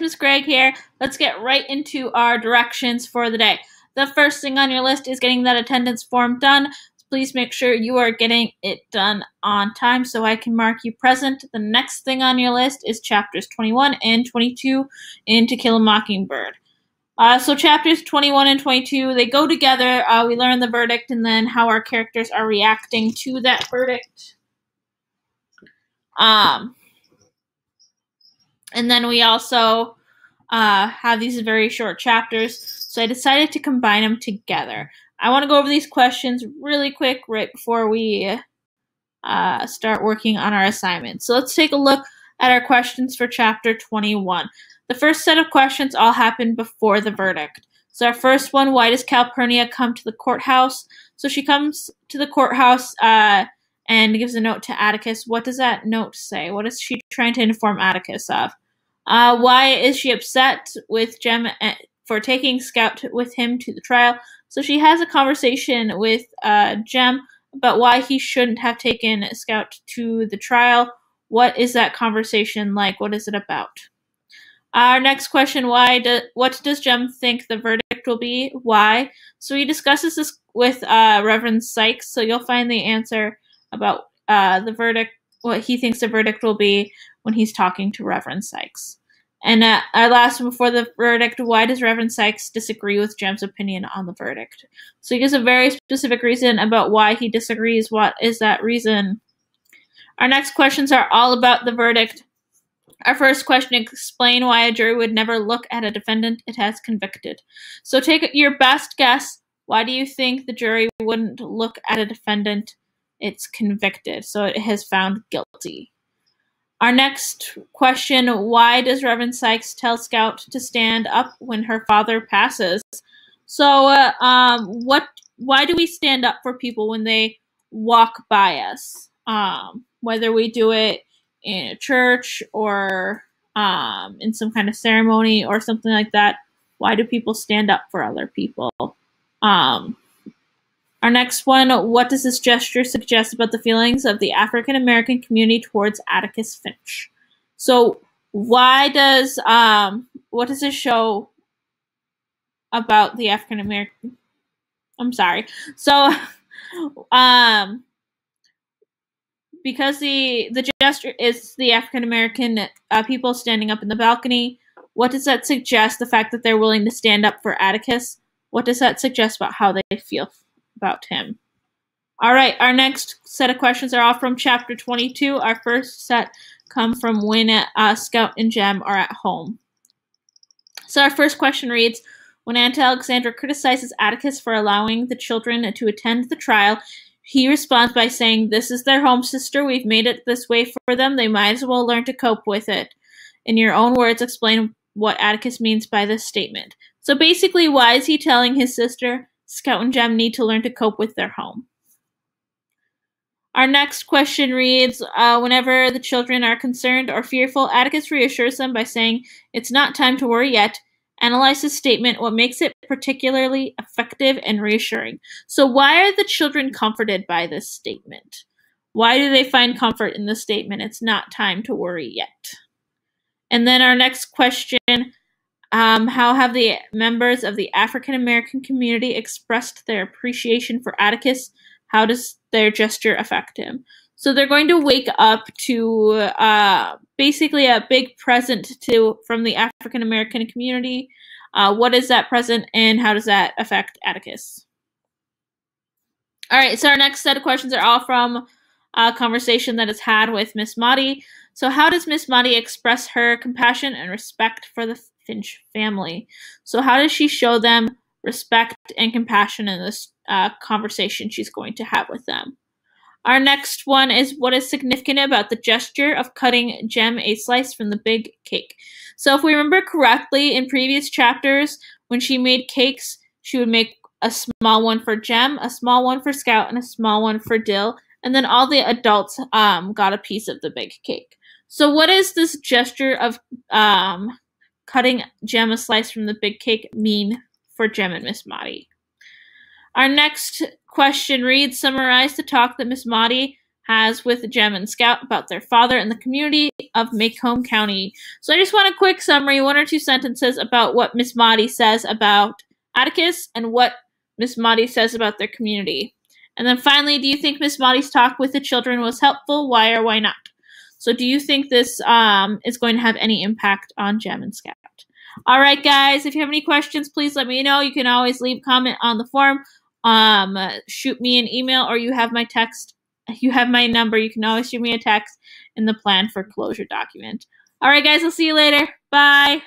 Miss Grigg here. Let's get right into our directions for the day. The first thing on your list is getting that attendance form done. Please make sure you are getting it done on time so I can mark you present. The next thing on your list is chapters 21 and 22 in To Kill a Mockingbird. Uh, so chapters 21 and 22 they go together. Uh, we learn the verdict and then how our characters are reacting to that verdict. Um, and then we also uh, have these very short chapters. So I decided to combine them together. I want to go over these questions really quick right before we uh, start working on our assignment. So let's take a look at our questions for chapter 21. The first set of questions all happen before the verdict. So our first one, why does Calpurnia come to the courthouse? So she comes to the courthouse uh, and gives a note to Atticus. What does that note say? What is she trying to inform Atticus of? Uh, why is she upset with Jem eh, for taking Scout with him to the trial? So she has a conversation with uh, Jem about why he shouldn't have taken Scout to the trial. What is that conversation like? What is it about? Our next question: Why do what does Jem think the verdict will be? Why? So he discusses this with uh, Reverend Sykes. So you'll find the answer about uh, the verdict, what he thinks the verdict will be when he's talking to Reverend Sykes. And uh, our last one before the verdict, why does Reverend Sykes disagree with Jem's opinion on the verdict? So he gives a very specific reason about why he disagrees. What is that reason? Our next questions are all about the verdict. Our first question explain why a jury would never look at a defendant it has convicted. So take your best guess. Why do you think the jury wouldn't look at a defendant it's convicted? So it has found guilty. Our next question Why does Reverend Sykes tell Scout to stand up when her father passes? So, uh, um, what? Why do we stand up for people when they walk by us? Um, whether we do it in a church or um, in some kind of ceremony or something like that, why do people stand up for other people? Um, our next one, what does this gesture suggest about the feelings of the African American community towards Atticus Finch? So, why does um what does this show about the African American I'm sorry. So, um because the the gesture is the African American uh, people standing up in the balcony, what does that suggest? The fact that they're willing to stand up for Atticus. What does that suggest about how they feel about him. All right, our next set of questions are all from chapter 22. Our first set come from when uh, Scout and Jem are at home. So our first question reads, when Aunt Alexandra criticizes Atticus for allowing the children to attend the trial, he responds by saying, This is their home, sister. We've made it this way for them. They might as well learn to cope with it. In your own words, explain what Atticus means by this statement. So basically, why is he telling his sister Scout and Jem need to learn to cope with their home. Our next question reads uh, Whenever the children are concerned or fearful, Atticus reassures them by saying, It's not time to worry yet. Analyze the statement, what makes it particularly effective and reassuring. So, why are the children comforted by this statement? Why do they find comfort in the statement, It's not time to worry yet? And then our next question um, how have the members of the African American community expressed their appreciation for Atticus? How does their gesture affect him? So they're going to wake up to uh, basically a big present to from the African American community. Uh, what is that present, and how does that affect Atticus? All right, so our next set of questions are all from a conversation that is had with Miss Maudie. So, how does Miss Maudie express her compassion and respect for the Finch family. So, how does she show them respect and compassion in this uh, conversation she's going to have with them? Our next one is what is significant about the gesture of cutting Jem a slice from the big cake. So, if we remember correctly, in previous chapters, when she made cakes, she would make a small one for Jem, a small one for Scout, and a small one for Dill, and then all the adults um, got a piece of the big cake. So, what is this gesture of um, cutting Jem a slice from the big cake mean for Jem and Miss Maudie? Our next question reads Summarize the talk that Miss Maudie has with Jem and Scout about their father and the community of Maycomb County. So I just want a quick summary, one or two sentences about what Miss Maudie says about Atticus and what Miss Maudie says about their community. And then finally, do you think Miss Maudie's talk with the children was helpful? Why or why not? So do you think this um, is going to have any impact on Jem and Scout? All right, guys, if you have any questions, please let me know. You can always leave comment on the form. um, shoot me an email, or you have my text you have my number. You can always shoot me a text in the plan for closure document. All right, guys, I'll see you later. Bye.